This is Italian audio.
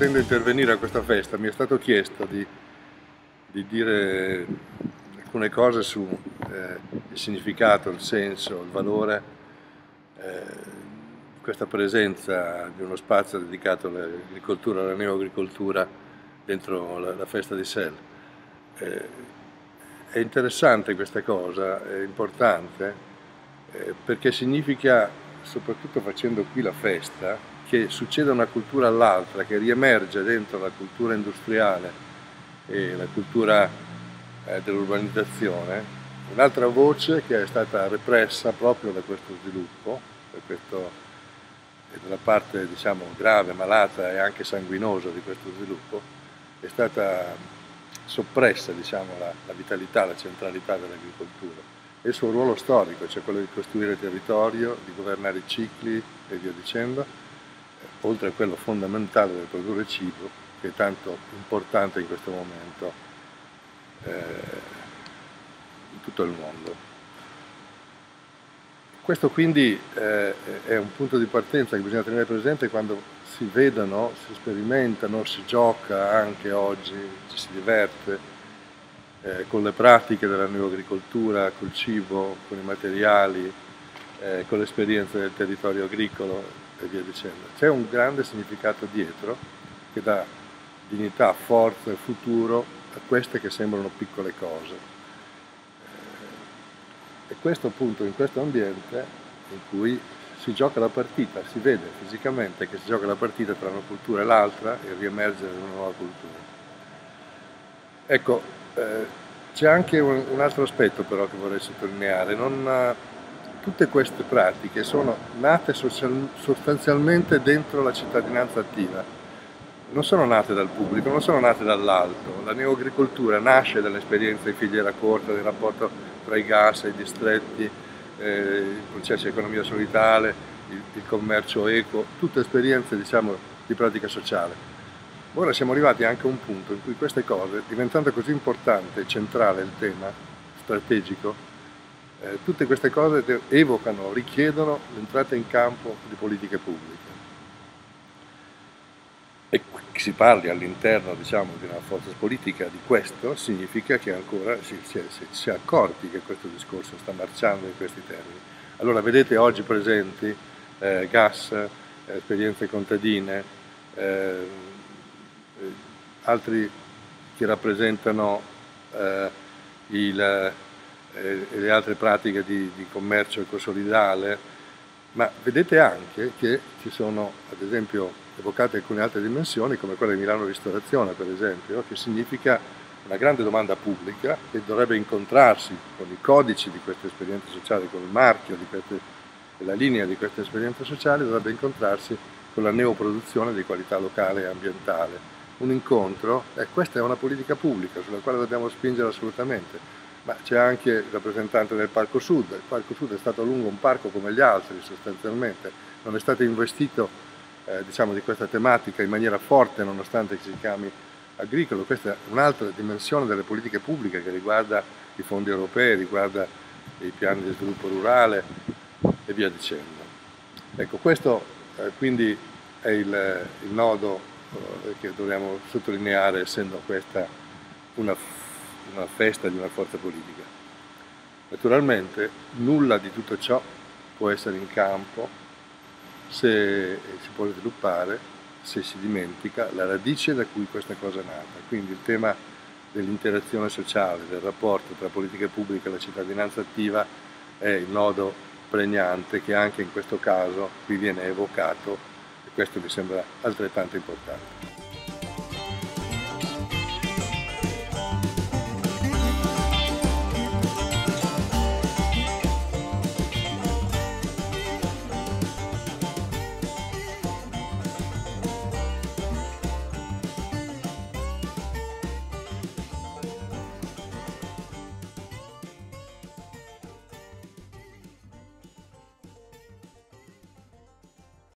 potendo intervenire a questa festa mi è stato chiesto di, di dire alcune cose su eh, significato, il senso, il valore eh, questa presenza di uno spazio dedicato all'agricoltura, alla neoagricoltura dentro la, la festa di Sel. Eh, è interessante questa cosa, è importante, eh, perché significa, soprattutto facendo qui la festa, che succede una cultura all'altra, che riemerge dentro la cultura industriale e la cultura eh, dell'urbanizzazione, un'altra voce che è stata repressa proprio da questo sviluppo, da questo, dalla parte diciamo, grave, malata e anche sanguinosa di questo sviluppo, è stata soppressa diciamo, la, la vitalità, la centralità dell'agricoltura. E il suo ruolo storico, cioè quello di costruire territorio, di governare i cicli e via dicendo, oltre a quello fondamentale del produrre cibo, che è tanto importante in questo momento eh, in tutto il mondo. Questo quindi eh, è un punto di partenza che bisogna tenere presente quando si vedono, si sperimentano, si gioca anche oggi, ci si diverte eh, con le pratiche della neoagricoltura, col cibo, con i materiali, eh, con l'esperienza del territorio agricolo e via dicendo. C'è un grande significato dietro che dà dignità, forza e futuro a queste che sembrano piccole cose. E questo appunto in questo ambiente in cui si gioca la partita, si vede fisicamente che si gioca la partita tra una cultura e l'altra e riemergere una nuova cultura. Ecco, eh, c'è anche un, un, altro aspetto però che vorrei sottolineare, non, eh, tutte queste pratiche sono nate sostanzialmente dentro la cittadinanza attiva, non sono nate dal pubblico, non sono nate dall'alto, la neoagricoltura nasce dall'esperienza di filiera corta, del rapporto tra i gas i distretti, eh, il processo di economia solidale, il, il commercio eco, tutte esperienze diciamo, di pratica sociale. Ora siamo arrivati anche a un punto in cui queste cose, diventando così importante e centrale il tema strategico, eh, tutte queste cose evocano, richiedono l'entrata in campo di politiche pubbliche si parli all'interno diciamo, di una forza politica di questo significa che ancora si, si, si, è accorti che questo discorso sta marciando in questi termini. Allora vedete oggi presenti eh, gas, eh, esperienze contadine, eh, altri che rappresentano eh, il, eh, le altre pratiche di, di commercio ecosolidale, ma vedete anche che ci sono ad esempio evocate alcune altre dimensioni come quella di Milano Ristorazione per esempio, che significa una grande domanda pubblica che dovrebbe incontrarsi con i codici di queste esperienze sociali, con il marchio di queste, la linea di queste esperienze sociali, dovrebbe incontrarsi con la neoproduzione di qualità locale e ambientale. Un incontro, e questa è una politica pubblica sulla quale dobbiamo spingere assolutamente, ma c'è anche il rappresentante del Parco Sud, il Parco Sud è stato a lungo un parco come gli altri sostanzialmente, non è stato investito eh, diciamo, di questa tematica in maniera forte nonostante si chiami agricolo. Questa è un'altra dimensione delle politiche pubbliche che riguarda i fondi europei, riguarda i piani di sviluppo rurale e via dicendo. Ecco, questo eh, quindi è il, il nodo eh, che dobbiamo sottolineare essendo questa una, una festa di una forza politica. Naturalmente nulla di tutto ciò può essere in campo se si può sviluppare se si dimentica la radice da cui questa cosa è nata. Quindi il tema dell'interazione sociale, del rapporto tra politica pubblica e la cittadinanza attiva è il nodo pregnante che anche in questo caso qui viene evocato e questo mi sembra altrettanto importante.